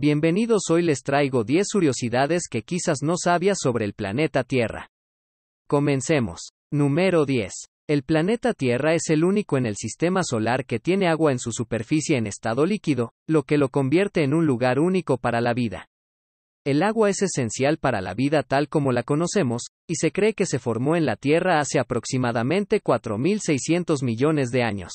Bienvenidos hoy les traigo 10 curiosidades que quizás no sabías sobre el planeta Tierra. Comencemos. Número 10. El planeta Tierra es el único en el sistema solar que tiene agua en su superficie en estado líquido, lo que lo convierte en un lugar único para la vida. El agua es esencial para la vida tal como la conocemos, y se cree que se formó en la Tierra hace aproximadamente 4.600 millones de años.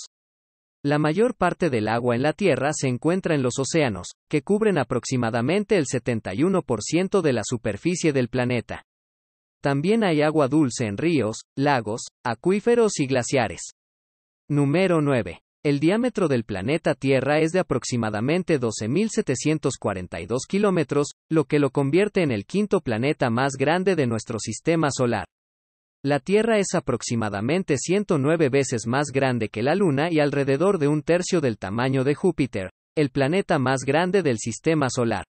La mayor parte del agua en la Tierra se encuentra en los océanos, que cubren aproximadamente el 71% de la superficie del planeta. También hay agua dulce en ríos, lagos, acuíferos y glaciares. Número 9. El diámetro del planeta Tierra es de aproximadamente 12.742 kilómetros, lo que lo convierte en el quinto planeta más grande de nuestro sistema solar. La Tierra es aproximadamente 109 veces más grande que la Luna y alrededor de un tercio del tamaño de Júpiter, el planeta más grande del sistema solar.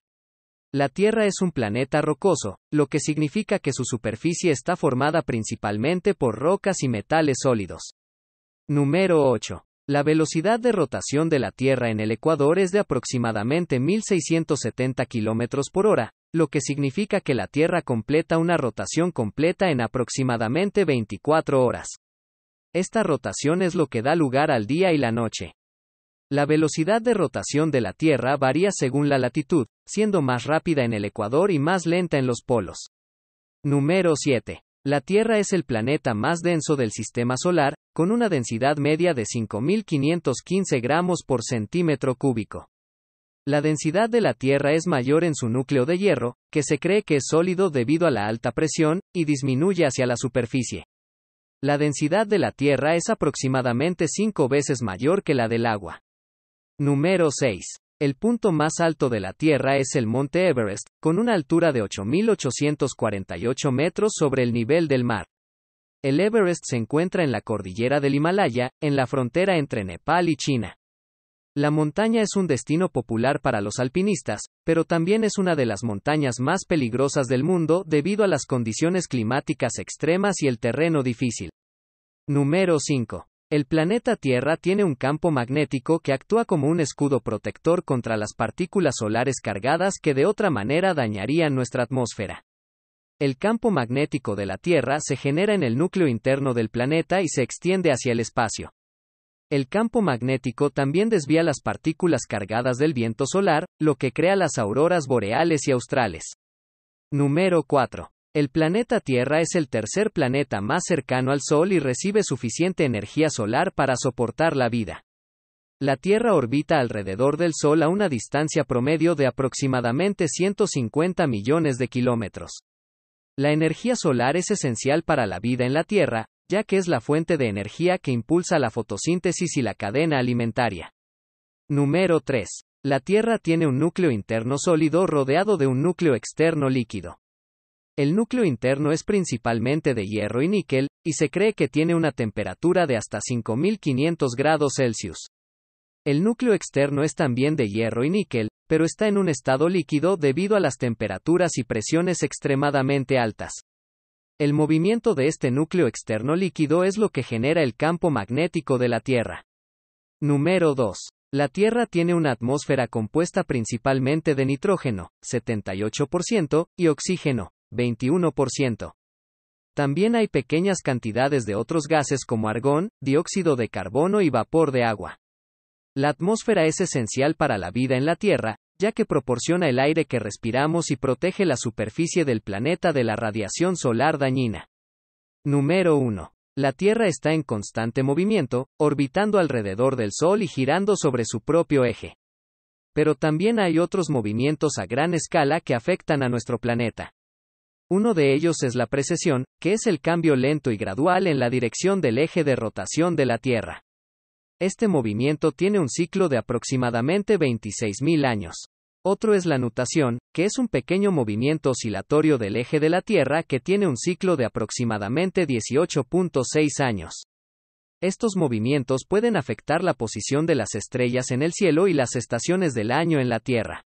La Tierra es un planeta rocoso, lo que significa que su superficie está formada principalmente por rocas y metales sólidos. Número 8. La velocidad de rotación de la Tierra en el Ecuador es de aproximadamente 1670 km por hora, lo que significa que la Tierra completa una rotación completa en aproximadamente 24 horas. Esta rotación es lo que da lugar al día y la noche. La velocidad de rotación de la Tierra varía según la latitud, siendo más rápida en el Ecuador y más lenta en los polos. Número 7. La Tierra es el planeta más denso del sistema solar, con una densidad media de 5.515 gramos por centímetro cúbico. La densidad de la Tierra es mayor en su núcleo de hierro, que se cree que es sólido debido a la alta presión, y disminuye hacia la superficie. La densidad de la Tierra es aproximadamente 5 veces mayor que la del agua. Número 6. El punto más alto de la Tierra es el Monte Everest, con una altura de 8.848 metros sobre el nivel del mar. El Everest se encuentra en la cordillera del Himalaya, en la frontera entre Nepal y China. La montaña es un destino popular para los alpinistas, pero también es una de las montañas más peligrosas del mundo debido a las condiciones climáticas extremas y el terreno difícil. Número 5. El planeta Tierra tiene un campo magnético que actúa como un escudo protector contra las partículas solares cargadas que de otra manera dañarían nuestra atmósfera. El campo magnético de la Tierra se genera en el núcleo interno del planeta y se extiende hacia el espacio. El campo magnético también desvía las partículas cargadas del viento solar, lo que crea las auroras boreales y australes. Número 4. El planeta Tierra es el tercer planeta más cercano al Sol y recibe suficiente energía solar para soportar la vida. La Tierra orbita alrededor del Sol a una distancia promedio de aproximadamente 150 millones de kilómetros. La energía solar es esencial para la vida en la Tierra, ya que es la fuente de energía que impulsa la fotosíntesis y la cadena alimentaria. Número 3. La Tierra tiene un núcleo interno sólido rodeado de un núcleo externo líquido. El núcleo interno es principalmente de hierro y níquel, y se cree que tiene una temperatura de hasta 5500 grados Celsius. El núcleo externo es también de hierro y níquel, pero está en un estado líquido debido a las temperaturas y presiones extremadamente altas. El movimiento de este núcleo externo líquido es lo que genera el campo magnético de la Tierra. Número 2. La Tierra tiene una atmósfera compuesta principalmente de nitrógeno, 78%, y oxígeno, 21%. También hay pequeñas cantidades de otros gases como argón, dióxido de carbono y vapor de agua. La atmósfera es esencial para la vida en la Tierra, ya que proporciona el aire que respiramos y protege la superficie del planeta de la radiación solar dañina. Número 1. La Tierra está en constante movimiento, orbitando alrededor del Sol y girando sobre su propio eje. Pero también hay otros movimientos a gran escala que afectan a nuestro planeta. Uno de ellos es la precesión, que es el cambio lento y gradual en la dirección del eje de rotación de la Tierra. Este movimiento tiene un ciclo de aproximadamente 26.000 años. Otro es la nutación, que es un pequeño movimiento oscilatorio del eje de la Tierra que tiene un ciclo de aproximadamente 18.6 años. Estos movimientos pueden afectar la posición de las estrellas en el cielo y las estaciones del año en la Tierra.